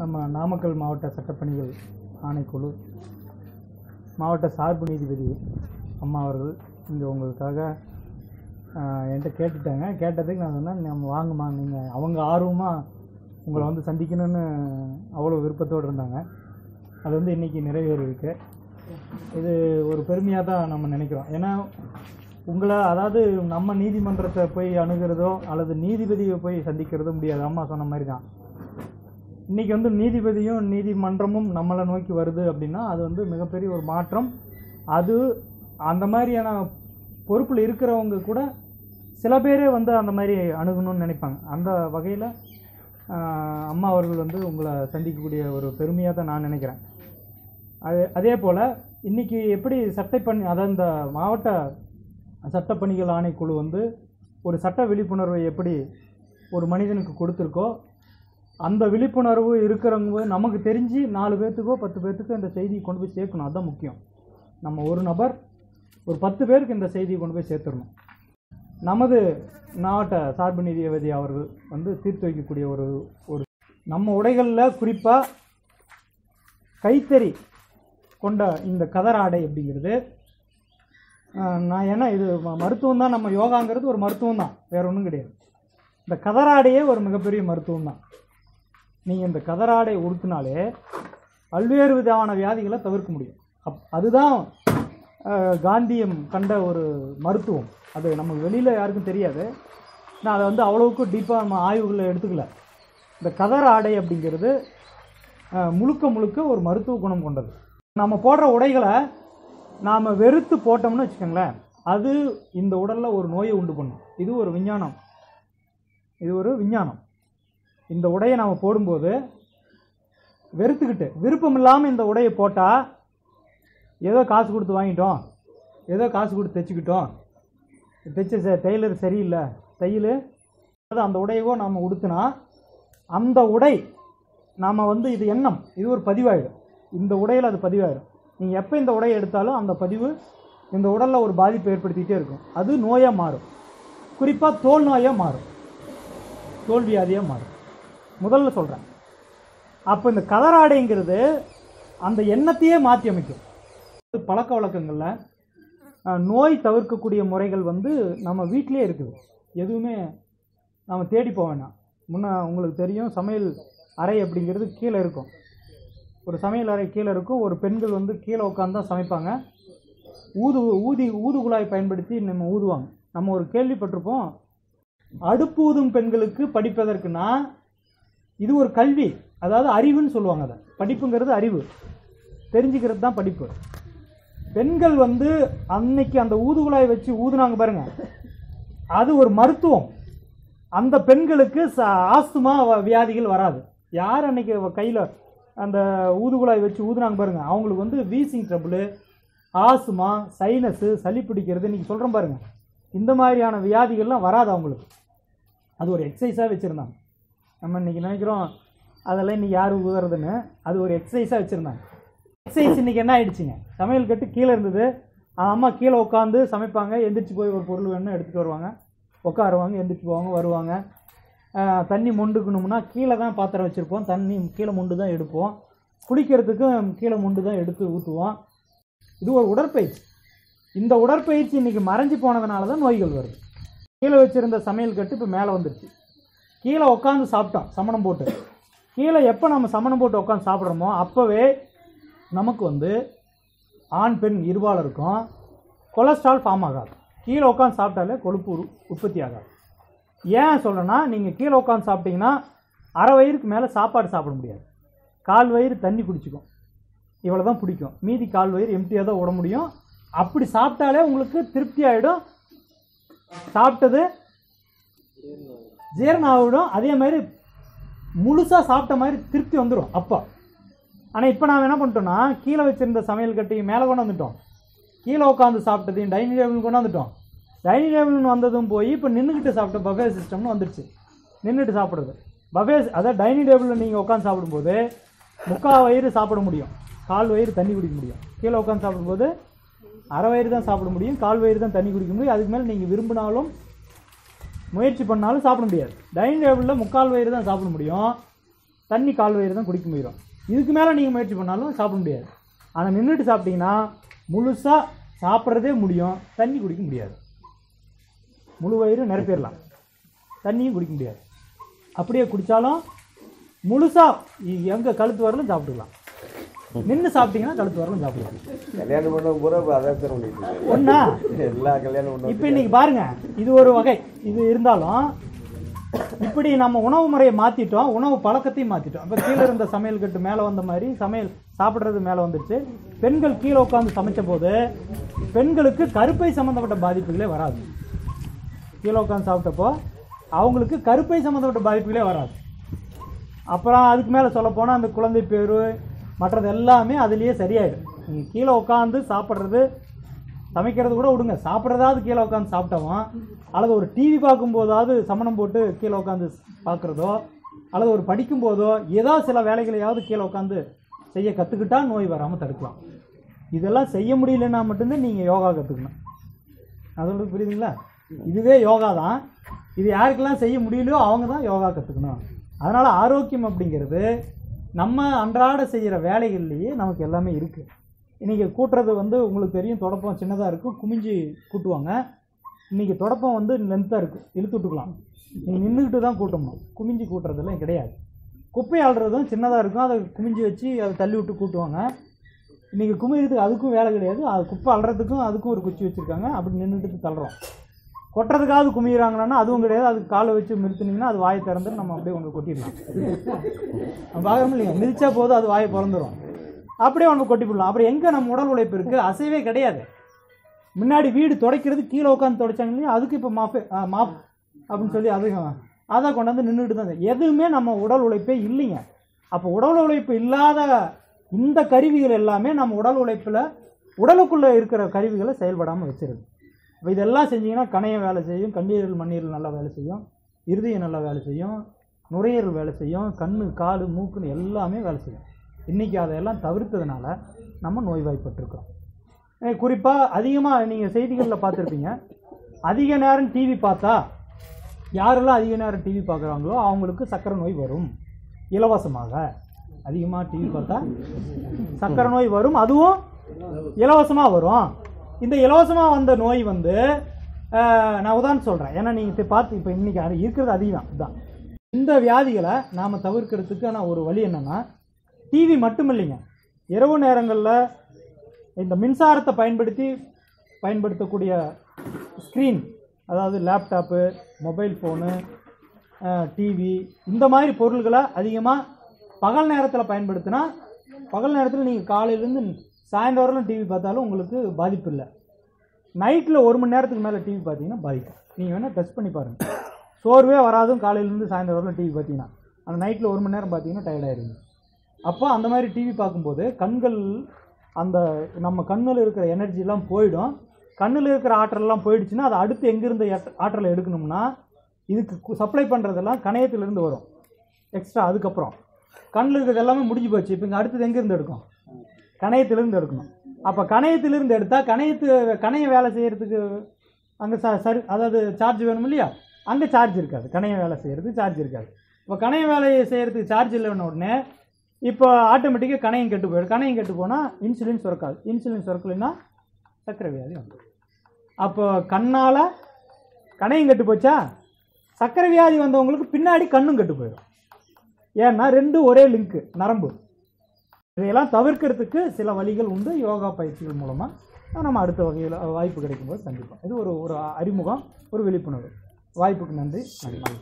நம்ம நாமக்கல் மாவட்ட சட்டப்பணிகள் ஆணைக்குழு மாவட்ட சார்பு நீதிபதி அம்மா அவர்கள் இங்கே உங்களுக்காக என்கிட்ட கேட்டுட்டாங்க. கேட்டதுக்கு நான் சொன்னேன் நம்ம வாங்கம்மா நீங்கள் அவங்க ஆர்வமாக உங்களை வந்து சந்திக்கணும்னு அவ்வளோ விருப்பத்தோடு இருந்தாங்க. அது வந்து இன்றைக்கி நிறைவேறியிருக்கு. இது ஒரு பெருமையாக தான் நம்ம நினைக்கிறோம். ஏன்னா உங்களை அதாவது நம்ம நீதிமன்றத்தை போய் அணுகிறதோ அல்லது நீதிபதியை போய் சந்திக்கிறதோ முடியாது. அம்மா சொன்ன மாதிரி தான். இன்றைக்கி வந்து நீதிபதியும் நீதிமன்றமும் நம்மளை நோக்கி வருது அப்படின்னா அது வந்து மிகப்பெரிய ஒரு மாற்றம். அது அந்த மாதிரியான பொறுப்பில் இருக்கிறவங்க கூட சில பேரே வந்து அந்த மாதிரி அணுகணும்னு நினைப்பாங்க. அந்த வகையில் அம்மா அவர்கள் வந்து உங்களை சந்திக்கக்கூடிய ஒரு பெருமையாக தான் நான் நினைக்கிறேன். அது அதே போல் இன்றைக்கி எப்படி சட்டப்பணி அதாவது இந்த மாவட்ட சட்டப்பணிகள் ஆணைக்குழு வந்து ஒரு சட்ட விழிப்புணர்வை எப்படி ஒரு மனிதனுக்கு கொடுத்துருக்கோ அந்த விழிப்புணர்வு இருக்கிறவங்க நமக்கு தெரிஞ்சு நாலு பேர்த்துக்கோ பத்து பேர்த்துக்கோ இந்த செய்தியை கொண்டு போய் சேர்க்கணும். அதுதான் முக்கியம். நம்ம ஒரு நபர் ஒரு பத்து பேருக்கு இந்த செய்தியை கொண்டு போய் சேர்த்துடணும். நமது மாவட்ட சார்பு நீதிபதி அவர்கள் வந்து தீர்த்து வைக்கக்கூடிய ஒரு ஒரு நம்ம உடைகளில் குறிப்பாக கைத்தறி கொண்ட இந்த கதர் ஆடை அப்படிங்கிறது நான் ஏன்னா இது ம- மருத்துவம் தான். நம்ம யோகாங்கிறது ஒரு மருத்துவம் தான். வேற ஒன்றும் கிடையாது. இந்த கதராடையே ஒரு மிகப்பெரிய மருத்துவம் தான். நீங்கள் இந்த கதராடை உடுத்தினாலே பல்வேறு விதமான வியாதிகளை தவிர்க்க முடியும். அப் அதுதான் காந்தியம் கண்ட ஒரு மருத்துவம். அது நம்ம வெளியில் யாருக்கும் தெரியாது. நான் அதை வந்து அவ்வளவுக்கு டீப்பாக நம்ம ஆய்வுகளை எடுத்துக்கல. இந்த கதர் ஆடை அப்படிங்கிறது முழுக்க முழுக்க ஒரு மருத்துவ குணம் கொண்டது. நம்ம போடுற உடைகளை நாம் வெறுத்து போட்டோம்னு வச்சுக்கோங்களேன் அது இந்த உடலில் ஒரு நோயை உண்டு பண்ணும். இது ஒரு விஞ்ஞானம். இது ஒரு விஞ்ஞானம். இந்த உடையை நாம் போடும்போது வெறுத்துக்கிட்டு விருப்பம் இல்லாமல் இந்த உடையை போட்டால் ஏதோ காசு கொடுத்து வாங்கிட்டோம் ஏதோ காசு கொடுத்து தைச்சிக்கிட்டோம். தைச்ச ச- டெய்லர் சரியில்லை. தையல் அது அந்த உடையவோ நாம் உடுத்தினா அந்த உடை நாம் வந்து இது எண்ணம் இது ஒரு பதிவாயிடும். இந்த உடையில் அது பதிவாயிடும். நீங்கள் எப்போ இந்த உடையை எடுத்தாலும் அந்த பதிவு இந்த உடலில் ஒரு பாதிப்பை ஏற்படுத்திக்கிட்டே இருக்கும். அது நோயாக மாறும். குறிப்பாக தோல் நோயாக மாறும். தோல்வியாதியாக மாறும். முதல்ல சொல்கிறேன் அப்போ இந்த கதராடைங்கிறது அந்த எண்ணத்தையே மாற்றி அமைக்கும். பழக்க வழக்கங்களில் நோய் தவிர்க்கக்கூடிய முறைகள் வந்து நம்ம வீட்டிலே இருக்குது. எதுவுமே நம்ம தேடி போக வேணாம். முன்ன உங்களுக்கு தெரியும் சமையல் அறை அப்படிங்கிறது கீழே இருக்கும். ஒரு சமையல் அறை கீழே இருக்கும். ஒரு பெண்கள் வந்து கீழே உட்காந்து தான் சமைப்பாங்க. ஊது ஊதி ஊது குழாய் பயன்படுத்தி நம்ம ஊதுவாங்க. நம்ம ஒரு கேள்விப்பட்டிருப்போம் அடுப்பு ஊதும் பெண்களுக்கு படிப்பதற்குனா இது ஒரு கல்வி. அதாவது அறிவுன்னு சொல்லுவாங்க அதை. படிப்புங்கிறது அறிவு. தெரிஞ்சுக்கிறது தான் படிப்பு. பெண்கள் வந்து அன்னைக்கு அந்த ஊதுகுழாய் வச்சு ஊதுனாங்க பாருங்க. அது ஒரு மருத்துவம். அந்த பெண்களுக்கு ஆஸ்துமா வ- வியாதிகள் வராது. யார் அன்னைக்கு கையில் அந்த ஊதுகுழாய் வச்சு ஊதுனாங்க பாருங்க. அவங்களுக்கு வந்து வீசிங் ட்ரபிள் ஆஸ்துமா சைனஸு சளி பிடிக்கிறது இன்றைக்கி சொல்கிறேன் பாருங்க. இந்த மாதிரியான வியாதிகள்லாம் வராது அவங்களுக்கு. அது ஒரு எக்ஸசைஸாக வச்சுருந்தாங்க. நம்ம இன்னைக்கு நினைக்கிறோம் அதெல்லாம் இன்னைக்கு யார் ஊதுறதுன்னு அது ஒரு எக்ஸசைஸாக வச்சுருந்தாங்க. எக்ஸசைஸ் இன்னைக்கு என்ன ஆயிடுச்சுங்க? சமையல் கட்டு கீழே இருந்தது. அம்மா கீழே உட்காந்து சமைப்பாங்க. எந்திரிச்சு போய் ஒரு பொருள் வேணும்னா எடுத்துகிட்டு வருவாங்க. உட்காருவாங்க எந்திரிச்சு போவாங்க வருவாங்க. தண்ணி மொண்டுக்கணும்னா கீழே தான் பாத்திரம் வச்சுருப்போம். தண்ணி கீழே மொண்டு தான் எடுப்போம். குளிக்கிறதுக்கும் கீழே மொண்டு தான் எடுத்து ஊற்றுவோம் இது ஒரு உடற்பயிற்சி. இந்த உடற்பயிற்சி இன்றைக்கி மறைஞ்சு போனதுனால தான் நோய்கள் வருது. கீழே வச்சுருந்த சமையல் கட்டு இப்போ மேலே வந்துருச்சு. கீழே உட்காந்து சாப்பிட்டோம் சமணம் போட்டு. கீழே எப்போ நம்ம சமணம் போட்டு உட்காந்து சாப்பிட்றோமோ அப்போவே நமக்கு வந்து ஆண் பெண் இருபாலருக்கும் கொலஸ்ட்ரால் ஃபார்ம் ஆகாது. கீழே உட்காந்து சாப்பிட்டாலே கொழுப்பு உரு- உற்பத்தி ஆகாது. ஏன் சொல்கிறேன்னா நீங்கள் கீழே உட்காந்து சாப்பிட்டீங்கன்னா அரை வயிறுக்கு மேலே சாப்பாடு சாப்பிட முடியாது. கால் வயிறு தண்ணி குடிச்சிக்கும். இவ்வளோ தான் பிடிக்கும். மீதி கால் வயிறு எம்டியாக தான் விட முடியும். அப்படி சாப்பிட்டாலே உங்களுக்கு திருப்தி ஆகிடும் சாப்பிட்டது ஜீரணம் ஆகிடும் அதே மாதிரி முழுசாக சாப்பிட்ட மாதிரி திருப்தி வந்துடும் அப்போ. ஆனால் இப்போ நாம் என்ன பண்ணிட்டோம்னா கீழே வச்சுருந்த சமையல் கட்டையும் மேலே கொண்டு வந்துட்டோம். கீழே உட்காந்து சாப்பிட்டதையும் டைனிங் டேபிள் கொண்டு வந்துட்டோம். டைனிங் டேபிள்னு வந்ததும் போய் இப்போ நின்றுக்கிட்டு சாப்பிட்ட பஃபே சிஸ்டம்னு வந்துடுச்சு நின்றுட்டு சாப்பிட்றது. பஃபே அதாவது டைனிங் டேபிளில் நீங்கள் உட்காந்து சாப்பிடும்போது முக்கால் வயிறு சாப்பிட முடியும். கால் வயிறு தண்ணி குடிக்க முடியும். கீழே உட்காந்து சாப்பிடும்போது அரை வயிறு தான் சாப்பிட முடியும். கால் வயிறு தான் தண்ணி குடிக்க முடியும். அதுக்கு மேலே நீங்கள் விரும்பினாலும் முயற்சி பண்ணாலும் சாப்பிட முடியாது. டைனிங் டேபிளில் முக்கால் வயிறு தான் சாப்பிட முடியும். தண்ணி கால் வயிறு தான் குடிக்க முடியும். இதுக்கு மேலே நீங்கள் முயற்சி பண்ணாலும் சாப்பிட முடியாது. ஆனால் நின்றுட்டு சாப்பிட்டீங்கன்னா முழுசாக சாப்பிட்றதே முடியும். தண்ணி குடிக்க முடியாது. முழு வயிறு நிரப்பிடலாம். தண்ணியும் குடிக்க முடியாது. அப்படியே குடித்தாலும் முழுசாக எங்கே கழுத்து வரலும் சாப்பிட்டுக்கலாம். நின்று சாப்பிட்டீங்கன்னா கழுத்து வரலும் சாப்பிடலாம் கல்யாணம் பண்ண பூரா அதான். ஒன்றா எல்லா கல்யாணம் இப்போ இன்னைக்கு பாருங்க. இது ஒரு வகை. இது இருந்தாலும் இப்படி நம்ம உணவு முறையை மாற்றிட்டோம் உணவு பழக்கத்தையும் மாற்றிட்டோம் இப்போ கீழே இருந்த சமையல் கட்டு மேலே வந்த மாதிரி சமையல் சாப்பிட்றது மேலே வந்துருச்சு. பெண்கள் கீழே உட்காந்து சமைச்ச போது பெண்களுக்கு கருப்பை சம்மந்தப்பட்ட பாதிப்புகளே வராது. கீழே உட்காந்து சாப்பிட்டப்போ அவங்களுக்கு கருப்பை சம்மந்தப்பட்ட பாதிப்புகளே வராது. அப்புறம் அதுக்கு மேலே சொல்லப்போனால் அந்த குழந்தை பேரு மற்றது எல்லாமே அதுலேயே சரியாயிடும். நீங்கள் கீழே உட்காந்து சாப்பிட்றது சமைக்கிறது கூட விடுங்க. சாப்பிட்றதாவது கீழே உட்காந்து சாப்பிட்டவன் அல்லது ஒரு டிவி பார்க்கும்போதாவது சமணம் போட்டு கீழே உட்காந்து பார்க்குறதோ அல்லது ஒரு படிக்கும்போதோ ஏதோ சில வேலைகளையாவது கீழே உட்காந்து செய்ய கற்றுக்கிட்டா நோய் வராமல் தடுக்கலாம். இதெல்லாம் செய்ய முடியலன்னா மட்டும்தான் நீங்கள் யோகா கற்றுக்கணும் அதோட புரியுதுங்களா? இதுவே யோகா தான். இது யாருக்கெல்லாம் செய்ய முடியலையோ அவங்க தான் யோகா கற்றுக்கணும் அதனால் ஆரோக்கியம் அப்படிங்கிறது நம்ம அன்றாட செய்கிற வேலைகள்லேயே நமக்கு எல்லாமே இருக்குது இன்றைக்கி கூட்டுறது வந்து உங்களுக்கு தெரியும் தொடப்பம் சின்னதாக இருக்கும் குமிஞ்சு கூட்டுவாங்க. இன்றைக்கி தொடப்பம் வந்து லென்த்தாக இருக்குது இழுத்து விட்டுக்கலாம். நீங்கள் நின்றுக்கிட்டு தான் கூட்டணும். குமிஞ்சு கூட்டுறதெல்லாம் கிடையாது. குப்பை ஆள்றதும் சின்னதாக இருக்கும். அதை குமிஞ்சு வச்சு அதை தள்ளி விட்டு கூட்டுவாங்க. இன்றைக்கி குமிக்கிறதுக்கு அதுக்கும் வேலை கிடையாது. அது குப்பை அள்ளுறதுக்கும் அதுக்கும் ஒரு குச்சி வச்சுருக்காங்க. அப்படி நின்றுட்டு தள்ளுறோம். கொட்டுறதுக்காவது குமிகிறாங்கன்னா அதுவும் கிடையாது. அதுக்கு காலை வச்சு நிறுத்துனீங்கன்னா அது வாயை திறந்து நம்ம அப்படியே ஒன்று கொட்டிடலாம். பார்க்கணும் இல்லைங்க மிதிச்சா போதும். அது வாயை பிறந்துடும் அப்படியே ஒன்று கொட்டி போடலாம் அப்புறம் எங்கே நம்ம உடல் உழைப்பு இருக்குது அசைவே கிடையாது. முன்னாடி வீடு துடைக்கிறது கீழே உட்காந்து துடைச்சாங்க இல்லையா? அதுக்கு இப்போ மாஃபு மாப் அப்படின்னு சொல்லி அது அதை கொண்டாந்து நின்றுட்டு தான் எதுவுமே நம்ம உடல் உழைப்பே இல்லைங்க. அப்போ உடல் உழைப்பு இல்லாத இந்த கருவிகள் எல்லாமே நம்ம உடல் உழைப்பில் உடலுக்குள்ளே இருக்கிற கருவிகளை செயல்படாமல் வச்சிருது. இப்போ இதெல்லாம் செஞ்சீங்கன்னா கணையம் வேலை செய்யும் கண்ணீரல் மண்ணீரல் நல்லா வேலை செய்யும் இருதயம் நல்லா வேலை செய்யும் நுரையீரல் வேலை செய்யும் கண் கால் மூக்குன்னு எல்லாமே வேலை செய்யும். இன்றைக்கி அதையெல்லாம் தவிர்த்ததுனால நம்ம நோய்வாய்ப்பட்டிருக்கோம் குறிப்பாக அதிகமாக நீங்கள் செய்திகளில் பார்த்துருப்பீங்க. அதிக நேரம் டிவி பார்த்தா யாரெல்லாம் அதிக நேரம் டிவி பார்க்குறாங்களோ அவங்களுக்கு சக்கரை நோய் வரும். இலவசமாக. அதிகமாக டிவி பார்த்தா சக்கரை நோய் வரும். அதுவும் இலவசமாக வரும். இந்த இலவசமாக வந்த நோய் வந்து நான் உதாரணம் சொல்கிறேன் ஏன்னா நீங்கள் பார்த்து இப்போ இன்றைக்கி அது இருக்கிறது அதிகம் தான். இந்த வியாதிகளை நாம் தவிர்க்கிறதுக்கான ஒரு வழி என்னென்னா டிவி மட்டும் இல்லைங்க இரவு நேரங்களில் இந்த மின்சாரத்தை பயன்படுத்தி பயன்படுத்தக்கூடிய ஸ்க்ரீன் அதாவது லேப்டாப்பு மொபைல் ஃபோனு டிவி இந்த மாதிரி பொருள்களை அதிகமாக பகல் நேரத்தில் பயன்படுத்தினா பகல் நேரத்தில் நீங்கள் காலையிலேருந்து சாயந்தரம் டிவி பார்த்தாலும் உங்களுக்கு பாதிப்பு இல்லை. நைட்டில் ஒரு மணி நேரத்துக்கு மேலே டிவி பார்த்தீங்கன்னா பாதிக்கும் நீங்கள் வேணால் டெஸ்ட் பண்ணி பாருங்கள் சோர்வே வராதும் காலையிலேருந்து சாயந்தரம் வரலும் டிவி பார்த்தீங்கன்னா. அந்த நைட்டில் ஒரு மணி நேரம் பார்த்தீங்கன்னா டயர்டாயிருங்க அப்போ அந்த மாதிரி டிவி பார்க்கும்போது கண்கள் அந்த நம்ம கண்ணில் இருக்கிற எனர்ஜிலாம் போயிடும். கண்ணில் இருக்கிற ஆற்றல்லாம் போயிடுச்சுன்னா அதை அடுத்து எங்கேருந்து ஆற்றலை எடுக்கணும்னா இதுக்கு சப்ளை பண்ணுறதெல்லாம் கணையத்திலிருந்து வரும். எக்ஸ்ட்ரா அதுக்கப்புறம். கண்ணில் இருக்கிறது எல்லாமே முடிஞ்சு போச்சு. இப்போ இங்கே அடுத்தது எங்கேருந்து எடுக்கும்? கணையத்திலிருந்து எடுக்கணும். அப்போ கணையத்திலிருந்து எடுத்தால் கணையத்து கணைய வேலை செய்கிறதுக்கு அங்கே ச சரி அதாவது சார்ஜ் வேணும் இல்லையா? அங்கே சார்ஜ் இருக்காது. கணைய வேலை செய்கிறதுக்கு சார்ஜ் இருக்காது. இப்போ கணைய வேலையை செய்கிறதுக்கு சார்ஜ் இல்லைன்ன உடனே இப்போ ஆட்டோமேட்டிக்காக கணையும் கெட்டு போயிடும். கணையும் கெட்டு போனால் இன்சுலின் சுரக்காது. இன்சுலின் சுரக்கலைன்னா சர்க்கரை வியாதி வந்துடும். அப்போ கண்ணால் கணையம் கெட்டு போச்சா? சர்க்கரை வியாதி வந்தவங்களுக்கு பின்னாடி கண்ணும் கெட்டு போயிடும். ஏன்னா ரெண்டும் ஒரே லிங்க்கு நரம்பு. இதையெல்லாம் தவிர்க்கிறதுக்கு சில வழிகள் உண்டு. யோகா பயிற்சிகள் மூலமாக நம்ம அடுத்த வகையில் வாய்ப்பு கிடைக்கும்போது சந்திப்போம் இது ஒரு ஒரு அறிமுகம் ஒரு விழிப்புணர்வு. வாய்ப்புக்கு நன்றி நன்றி.